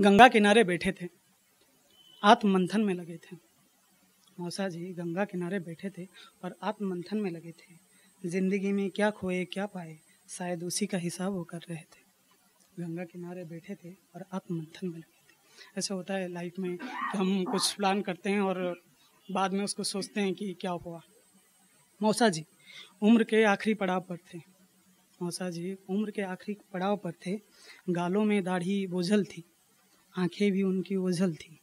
गंगा किनारे बैठे थे। आत्म मंथन में लगे थे। मौसा जी गंगा किनारे बैठे थे और आत्म मंथन में लगे थे। ज़िंदगी में क्या खोए, क्या पाए, शायद उसी का हिसाब वो कर रहे थे। गंगा किनारे बैठे थे और आत्म मंथन में लगे थे। ऐसा होता है लाइफ में कि हम कुछ प्लान करते हैं और बाद में उसको सोचते हैं कि क्या हुआ। मौसा जी, उम्र के आखिरी पड़ाव पर थे। मौसा जी, उम्र के आखिरी पड़ाव पर थे। गालों में दाढ़ी बोझल थी। आँखें भी उनकी ओझल थी।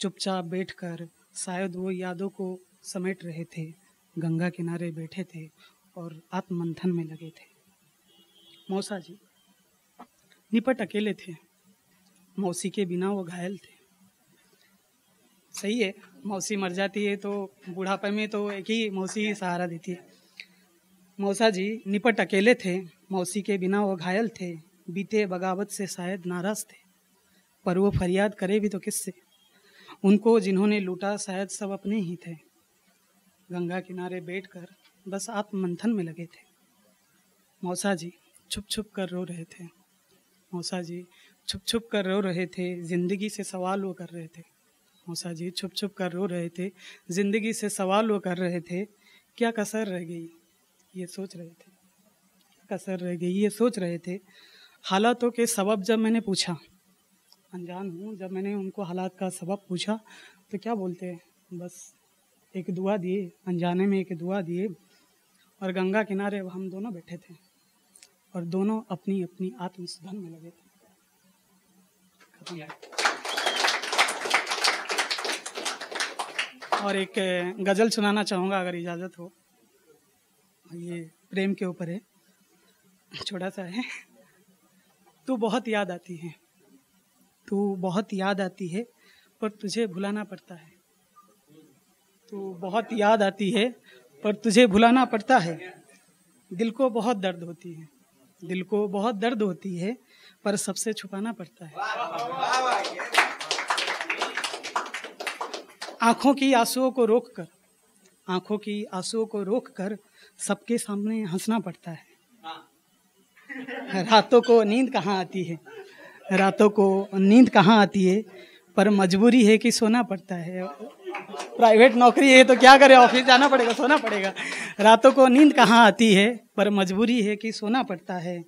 चुपचाप बैठकर शायद वो यादों को समेट रहे थे, गंगा किनारे बैठे थे और आत्ममंथन में लगे थे। मौसा जी, निपट अकेले थे। मौसी के बिना वो घायल थे। सही है, मौसी मर जाती है तो बुढ़ापे में तो एक ही मौसी ही सहारा देती है। मौसा जी, निपट अकेले थे। मौसी के बिना वो घायल थे। बीते बगावत से शायद नाराज़ थे। पर वो फरियाद करे भी तो किससे? उनको जिन्होंने लूटा शायद सब अपने ही थे। गंगा किनारे बैठकर बस आत्ममंथन में लगे थे। मौसा जी छुप छुप कर रो रहे थे। मौसा जी छुप छुप कर रो रहे थे, ज़िंदगी से सवाल वो कर रहे थे। मौसा जी छुप छुप कर रो रहे थे, ज़िंदगी से सवाल वो कर रहे थे, क्या कसर रह गई? ये सोच रहे थे। कसर रह गई? ये सोच रहे थे। हालातों के सबब जब मैंने पूछा अनजान हूँ। जब मैंने उनको हालात का सबब पूछा तो क्या बोलते? हैं बस एक दुआ दिए, अनजाने में एक दुआ दिए और गंगा किनारे हम दोनों बैठे थे और दोनों अपनी अपनी आत्मशोधन में लगे थे। और एक गज़ल सुनाना चाहूँगा अगर इजाज़त हो। ये प्रेम के ऊपर है। छोटा सा है। तू बहुत याद आती है। तू बहुत याद आती है, पर तुझे भुलाना पड़ता है। तू बहुत याद आती है, पर तुझे भुलाना पड़ता है। दिल को बहुत दर्द होती है, दिल को बहुत दर्द होती है, पर सबसे छुपाना पड़ता है। आँखों की आंसुओं को रोक कर आँखों की आंसुओं को रोक कर सबके सामने हंसना पड़ता है। रातों को नींद कहाँ आती है? रातों को नींद कहाँ आती है? पर मजबूरी है कि सोना पड़ता है। प्राइवेट नौकरी है तो क्या करें? ऑफ़िस जाना पड़ेगा, सोना पड़ेगा। रातों को नींद कहाँ आती है? पर मजबूरी है कि सोना पड़ता है।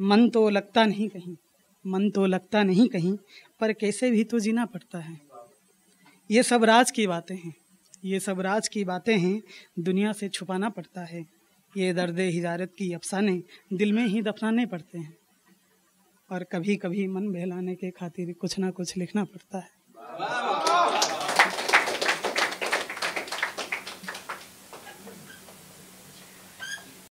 मन तो लगता नहीं कहीं, मन तो लगता नहीं कहीं, पर कैसे भी तो जीना पड़ता है। ये सब राज की बातें हैं। ये सब राज की बातें हैं। दुनिया से छुपाना पड़ता है। ये दर्द हिजारत की अफसाने दिल में ही दफनाने पड़ते हैं। और कभी कभी मन बहलाने के खातिर कुछ ना कुछ लिखना पड़ता है।